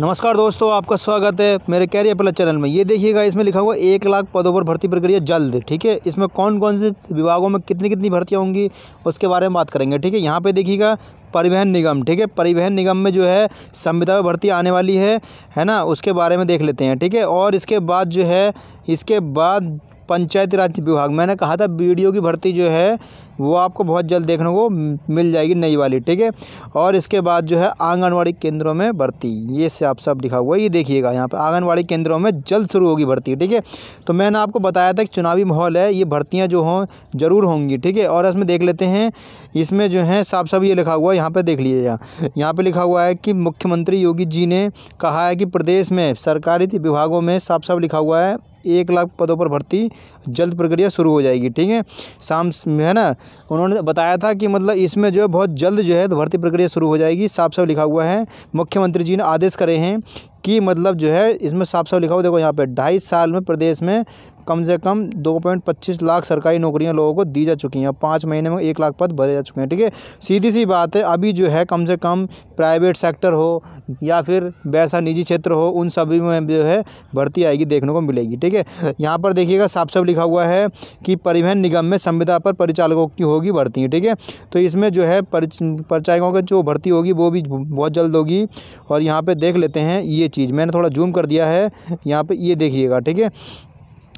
नमस्कार दोस्तों, आपका स्वागत है मेरे कैरियर प्लस चैनल में। ये देखिएगा, इसमें लिखा हुआ एक लाख पदों पर भर्ती प्रक्रिया जल्द, ठीक है? इसमें कौन कौन से विभागों में कितनी कितनी भर्तियाँ होंगी, उसके बारे में बात करेंगे, ठीक है? यहाँ पे देखिएगा, परिवहन निगम, ठीक है? परिवहन निगम में जो है, संविदा भर्ती आने वाली है है ना? उसके बारे में देख लेते हैं, ठीक है? और इसके बाद जो है, इसके बाद पंचायती राज विभाग। मैंने कहा था वीडियो की भर्ती जो है, वो आपको बहुत जल्द देखने को मिल जाएगी नई वाली, ठीक है? और इसके बाद जो है आंगनवाड़ी केंद्रों में भर्ती। ये से आप सब लिखा हुआ है ये देखिएगा यहाँ पे, आंगनवाड़ी केंद्रों में जल्द शुरू होगी भर्ती, ठीक है? तो मैंने आपको बताया था कि चुनावी माहौल है, ये भर्तियाँ जो हों, ज़रूर होंगी, ठीक है? और इसमें देख लेते हैं, इसमें जो है साफ़ साफ़ ये लिखा हुआ है, यहाँ पर देख लीजिएगा। यहाँ पर लिखा हुआ है कि मुख्यमंत्री योगी जी ने कहा है कि प्रदेश में सरकारी विभागों में साफ़ साफ़ लिखा हुआ है एक लाख पदों पर भर्ती जल्द प्रक्रिया शुरू हो जाएगी, ठीक है? शाम है ना? उन्होंने बताया था कि मतलब इसमें जो है बहुत जल्द जो है भर्ती प्रक्रिया शुरू हो जाएगी, साफ़ साफ़ लिखा हुआ है। मुख्यमंत्री जी ने आदेश करे हैं कि मतलब जो है, इसमें साफ़ साफ़ लिखा हुआ देखो यहाँ पे, ढाई साल में प्रदेश में कम से कम दो पॉइंट पच्चीस लाख सरकारी नौकरियाँ लोगों को दी जा चुकी हैं। पाँच महीने में एक लाख पद भरे जा चुके हैं, ठीक है? सीधी सी बात है, अभी जो है कम से कम प्राइवेट सेक्टर हो या फिर वैसा निजी क्षेत्र हो, उन सभी में जो है भर्ती आएगी, देखने को मिलेगी, ठीक है? यहाँ पर देखिएगा साफ़ साफ़ लिखा हुआ है कि परिवहन निगम में संविदा पर परिचालकों की होगी भर्ती, ठीक है? तो इसमें जो है परिचालकों की जो भर्ती होगी, वो भी बहुत जल्द होगी। और यहाँ पर देख लेते हैं, ये चीज़। मैंने थोड़ा जूम कर दिया है, यहाँ पर ये देखिएगा, ठीक है?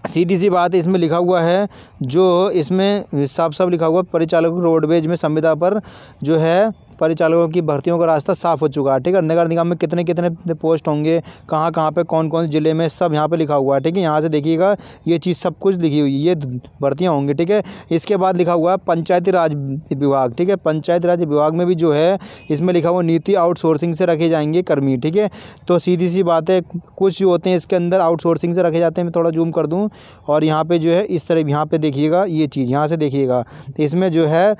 सीधी सी बात इसमें लिखा हुआ है, जो इसमें साफ़ साफ़ लिखा हुआ परिचालक रोडवेज़ में संविदा पर जो है परिचालकों की भर्तियों का रास्ता साफ़ हो चुका है, ठीक है? नगर निगम में कितने कितने पोस्ट होंगे, कहाँ कहाँ पे कौन कौन ज़िले में सब यहाँ पे लिखा हुआ है, ठीक है? यहाँ से देखिएगा, ये चीज़ सब कुछ लिखी हुई है, ये भर्तियाँ होंगी, ठीक है? इसके बाद लिखा हुआ है पंचायती राज विभाग, ठीक है? पंचायती राज विभाग में भी जो है, इसमें लिखा हुआ नीति आउटसोर्सिंग से रखे जाएँगे कर्मी, ठीक है? तो सीधी सी बात है, कुछ जो होते हैं इसके अंदर आउटसोर्सिंग से रखे जाते हैं, मैं थोड़ा जूम कर दूँ, और यहाँ पर जो है, इस तरह, यहाँ पर देखिएगा ये चीज़, यहाँ से देखिएगा, इसमें जो है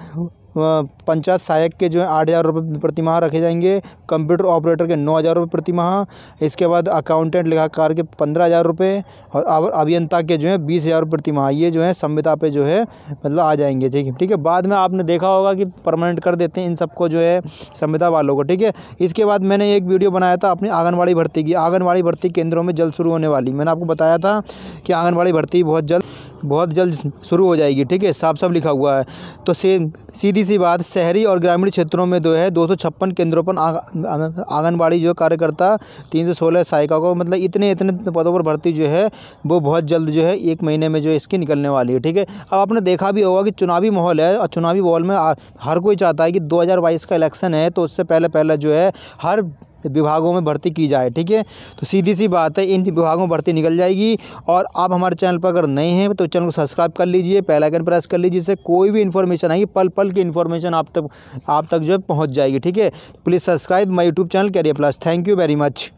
पंचायत सहायक के जो है आठ हज़ार रुपये प्रतिमाह रखे जाएँगे, कंप्यूटर ऑपरेटर के नौ हज़ार रुपये प्रतिमाह, इसके बाद अकाउंटेंट लेखाकार के पंद्रह हज़ार रुपये और अभियंता के जो है बीस हज़ार रुपये प्रतिमाह, ये जो है संविदा पे जो है मतलब आ जाएँगे, ठीक है ठीक है। बाद में आपने देखा होगा कि परमानेंट कर देते हैं इन सबको जो है, संविदा वालों को, ठीक है। इसके बाद मैंने एक वीडियो बनाया था अपनी आंगनबाड़ी भर्ती की। आंगनबाड़ी भर्ती केंद्रों में जल्द शुरू होने वाली। मैंने आपको बताया था कि आंगनबाड़ी भर्ती बहुत जल्द बहुत जल्द शुरू हो जाएगी, ठीक है? साफ़ साफ़ लिखा हुआ है। तो से सीधी सी बात, शहरी और ग्रामीण क्षेत्रों में जो है दो सौ छप्पन केंद्रों पर आंगनबाड़ी जो कार्यकर्ता, तीन सौ सोलह सहायिका को मतलब इतने इतने पदों पर भर्ती जो है, वो बहुत जल्द जो है एक महीने में जो इसकी निकलने वाली है, ठीक है? अब आपने देखा भी होगा कि चुनावी माहौल है और चुनावी माहौल में हर कोई चाहता है कि दो हज़ार बाईस का इलेक्शन है तो उससे पहले पहले जो है हर विभागों में भर्ती की जाए, ठीक है? तो सीधी सी बात है, इन विभागों में भर्ती निकल जाएगी। और आप हमारे चैनल पर अगर नए हैं तो चैनल को सब्सक्राइब कर लीजिए पहला आइकन प्रेस कर लीजिए, जिससे कोई भी इन्फॉर्मेशन आएगी पल पल की इन्फॉर्मेशन आप तक आप तक जो है पहुँच जाएगी, ठीक है? Please subscribe my YouTube channel career plus thank you very much